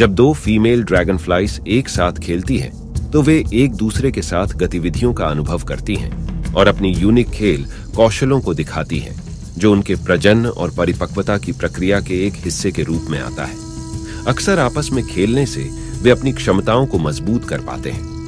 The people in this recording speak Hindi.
जब दो फीमेल ड्रैगन फ्लाइस एक साथ खेलती हैं तो वे एक दूसरे के साथ गतिविधियों का अनुभव करती हैं और अपनी यूनिक खेल कौशलों को दिखाती हैं, जो उनके प्रजन और परिपक्वता की प्रक्रिया के एक हिस्से के रूप में आता है। अक्सर आपस में खेलने से वे अपनी क्षमताओं को मज़बूत कर पाते हैं।